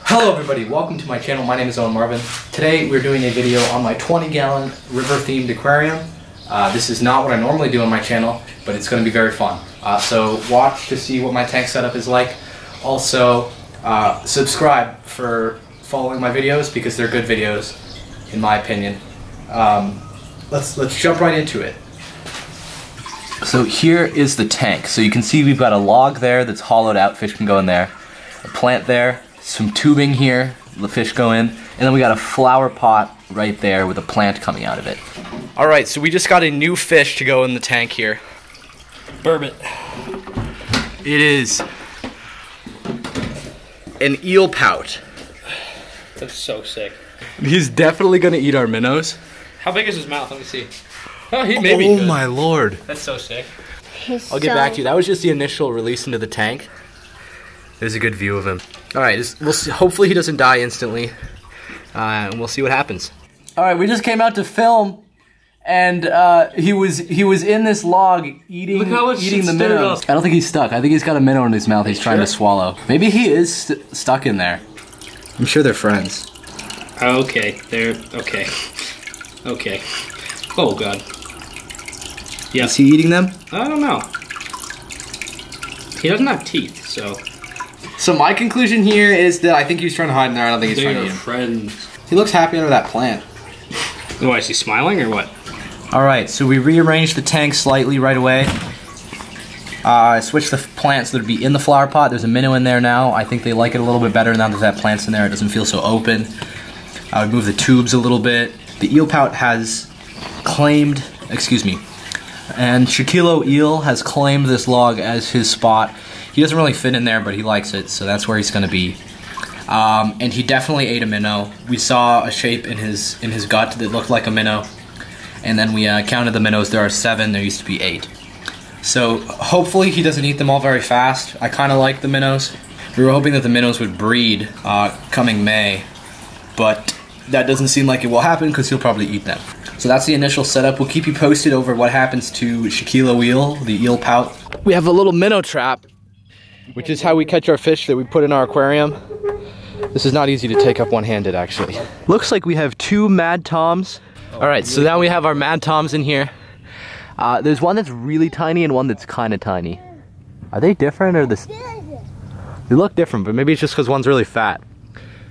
Hello everybody, welcome to my channel. My name is Owen Marvin. Today we're doing a video on my 20 gallon river themed aquarium. Uh, this is not what I normally do on my channel, but it's going to be very fun. Uh, so watch to see what my tank setup is like. Also, uh, subscribe for following my videos because they're good videos, in my opinion. Um, let's let's jump right into it. So here is the tank. So you can see we've got a log there that's hollowed out. Fish can go in there. A plant there. Some tubing here. The fish go in. And then we got a flower pot right there with a plant coming out of it. All right, so we just got a new fish to go in the tank here. Burbot. It is an eelpout. That's so sick. He's definitely gonna eat our minnows. How big is his mouth? Let me see. Oh, he may be oh good. my lord. That's so sick. I'll get back to you. That was just the initial release into the tank. There's a good view of him. All right, just, we'll see. hopefully he doesn't die instantly, uh, and we'll see what happens. All right, we just came out to film, and uh, he was he was in this log eating Look how much eating the stirred minnows. up. I don't think he's stuck. I think he's got a minnow in his mouth. He's trying to swallow. Maybe he is st- stuck in there. I'm sure they're friends. Okay, they're okay. Okay. Oh god. Yeah. Is he eating them? I don't know. He doesn't have teeth, so So my conclusion here is that I think he's trying to hide in there. I don't think he's trying to eat him. friends. He looks happy under that plant. Why is he smiling or what? All right, so we rearranged the tank slightly right away. Uh, I switched the plants that would be in the flower pot. There's a minnow in there now. I think they like it a little bit better now that that plant's in there. It doesn't feel so open. I would move the tubes a little bit. The eelpout has claimed, excuse me, and Shaquilo Eel has claimed this log as his spot. He doesn't really fit in there, but he likes it, so that's where he's going to be. Um, and he definitely ate a minnow. We saw a shape in his in his gut that looked like a minnow, and then we uh, counted the minnows. There are seven. There used to be eight. So hopefully he doesn't eat them all very fast. I kind of like the minnows. We were hoping that the minnows would breed uh, coming May, but that doesn't seem like it will happen because he'll probably eat them. So that's the initial setup. We'll keep you posted over what happens to Shaquille Eel, the eelpout. We have a little minnow trap, which is how we catch our fish that we put in our aquarium. This is not easy to take up one-handed, actually. Looks like we have two madtoms. All right, so now we have our madtoms in here. Uh, there's one that's really tiny and one that's kind of tiny. Are they different or this? They look different, but maybe it's just because one's really fat.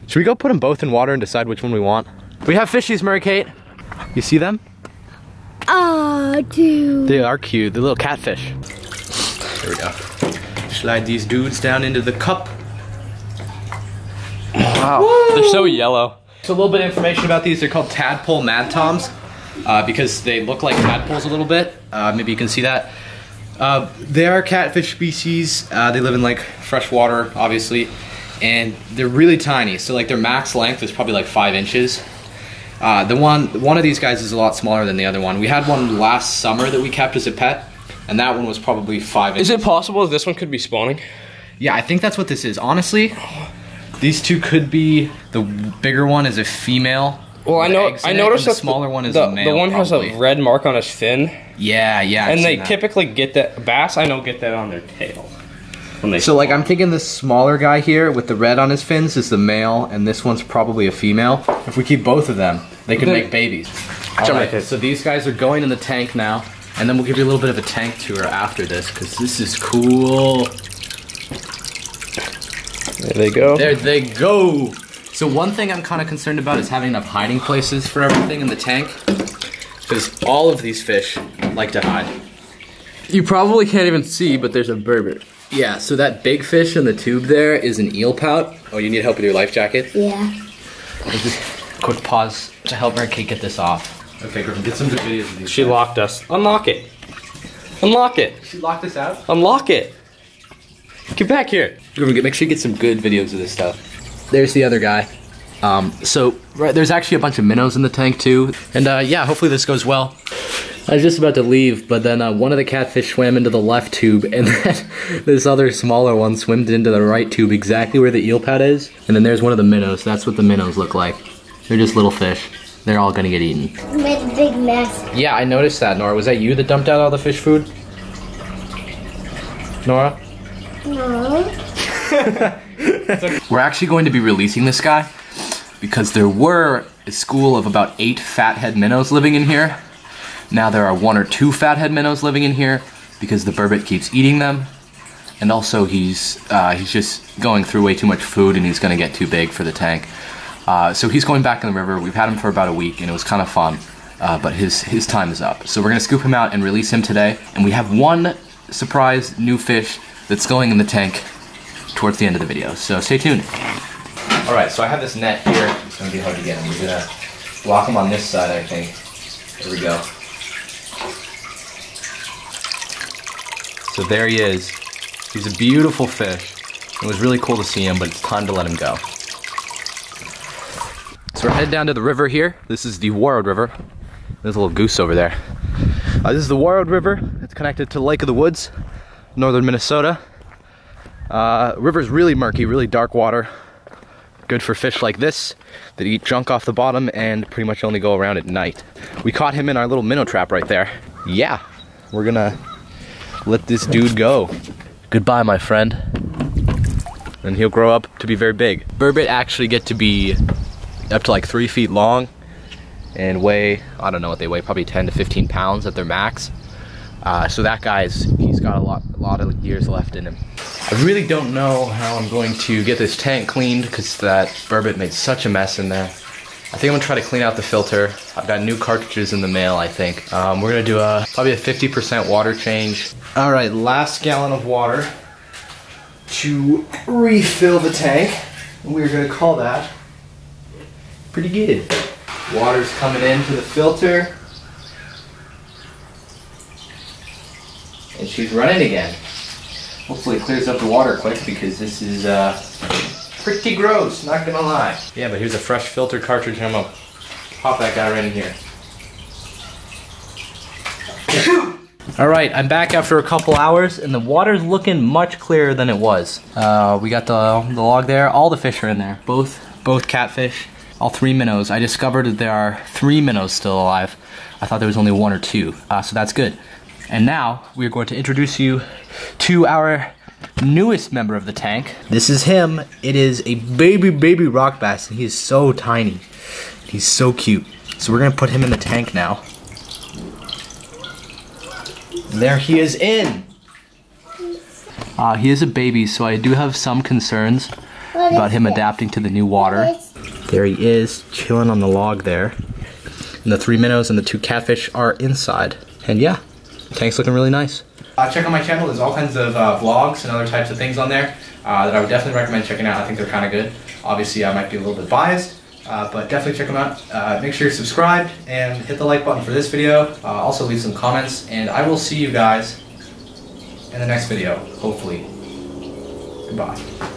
Should we go put them both in water and decide which one we want? We have fishies, Mary Kate. You see them? Oh, dude. They are cute. They're little catfish. There we go. Slide these dudes down into the cup. Wow. They're so yellow. So a little bit of information about these. They're called tadpole madtoms uh, because they look like tadpoles a little bit. Uh, maybe you can see that. Uh, they are catfish species. Uh, they live in like fresh water, obviously, and they're really tiny. So like their max length is probably like five inches. Uh, the one one of these guys is a lot smaller than the other one. We had one last summer that we kept as a pet, and that one was probably five inches. Is it possible this one could be spawning? Yeah, I think that's what this is. Honestly, these two could be. The bigger one is a female. Well, I know. I noticed and that the smaller one is the, a male. The one has a red mark on his fin, Yeah, yeah. I've and they that. typically get that. Bass, I know, get that on their tail. When they So like I'm thinking this smaller guy here with the red on his fins is the male, and this one's probably a female. If we keep both of them, they could Then- make babies. All right right, so these guys are going in the tank now, and then we'll give you a little bit of a tank tour after this because this is cool. there they go. There they go. So one thing I'm kind of concerned about is having enough hiding places for everything in the tank, because all of these fish like to hide. You probably can't even see, but there's a burbot. Yeah, so that big fish in the tube there is an eelpout. Oh, you need help with your life jacket? Yeah. Just quick pause to help Mary Kate get this off. Okay, Griffin, get some good videos of these. She locked us. Unlock it. Unlock it. She locked this out? Unlock it. Get back here. Griffin, get- make sure you get some good videos of this stuff. There's the other guy. Um, so right, there's actually a bunch of minnows in the tank too, and uh, yeah, hopefully this goes well. I was just about to leave, but then uh, one of the catfish swam into the left tube, and then this other smaller one swam into the right tube, exactly where the eelpout is. And then there's one of the minnows. That's what the minnows look like. They're just little fish. They're all gonna get eaten. Made a big mess. Yeah, I noticed that, Nora. Was that you that dumped out all the fish food? Nora? No. We're actually going to be releasing this guy because there were a school of about eight fathead minnows living in here. Now there are one or two fathead minnows living in here because the burbot keeps eating them. And also he's uh, he's just going through way too much food and he's gonna get too big for the tank. Uh, so he's going back in the river. We've had him for about a week and it was kind of fun. Uh, but his his time is up. So we're gonna scoop him out and release him today. And we have one surprise new fish that's going in the tank towards the end of the video. So stay tuned. All right, so I have this net here. It's gonna be hard to get him. We're gonna block him on this side, I think. There we go. So there he is. He's a beautiful fish. It was really cool to see him, but it's time to let him go. So we're headed down to the river here. This is the Warroad River. There's a little goose over there. Uh, this is the Warroad River. It's connected to Lake of the Woods, northern Minnesota. Uh, river's really murky, really dark water. Good for fish like this that eat junk off the bottom and pretty much only go around at night. We caught him in our little minnow trap right there. Yeah, we're gonna let this dude go. Goodbye, my friend. And he'll grow up to be very big. Burbot actually get to be up to like three feet long and weigh, I don't know what they weigh, probably 10 to 15 pounds at their max. Uh, so that guy's, he's got a lot, a lot of years left in him. I really don't know how I'm going to get this tank cleaned because that burbot made such a mess in there. I think I'm gonna try to clean out the filter. I've got new cartridges in the mail, I think. Um, we're gonna do a probably a 50% water change. All right, last gallon of water to refill the tank. We're gonna call that pretty good. Water's coming into the filter. And she's running again. Hopefully it clears up the water quick because this is uh, pretty gross, not gonna lie. Yeah, but here's a fresh filter cartridge I'm gonna pop that guy right in here. All right, I'm back after a couple hours and the water's looking much clearer than it was. Uh, we got the, the log there, all the fish are in there. Both, both catfish, all three minnows. I discovered that there are three minnows still alive. I thought there was only one or two, uh, so that's good. And now we're going to introduce you to our newest member of the tank. This is him. It is a baby, baby rock bass, and he is so tiny. He's so cute. So we're gonna put him in the tank now. There he is in. Uh, he is a baby, so I do have some concerns about him adapting to the new water. There he is, chilling on the log there. And the three minnows and the two catfish are inside. And yeah, tank's looking really nice. Uh, check out my channel. There's all kinds of uh, vlogs and other types of things on there uh, that I would definitely recommend checking out. I think they're kind of good. Obviously, I might be a little bit biased, uh, but definitely check them out. Uh, make sure you're subscribed and hit the like button for this video. Uh, also, leave some comments, and I will see you guys in the next video, hopefully. Goodbye.